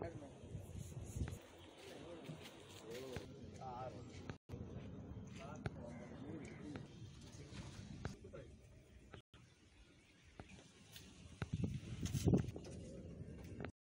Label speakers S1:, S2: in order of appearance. S1: Gracias.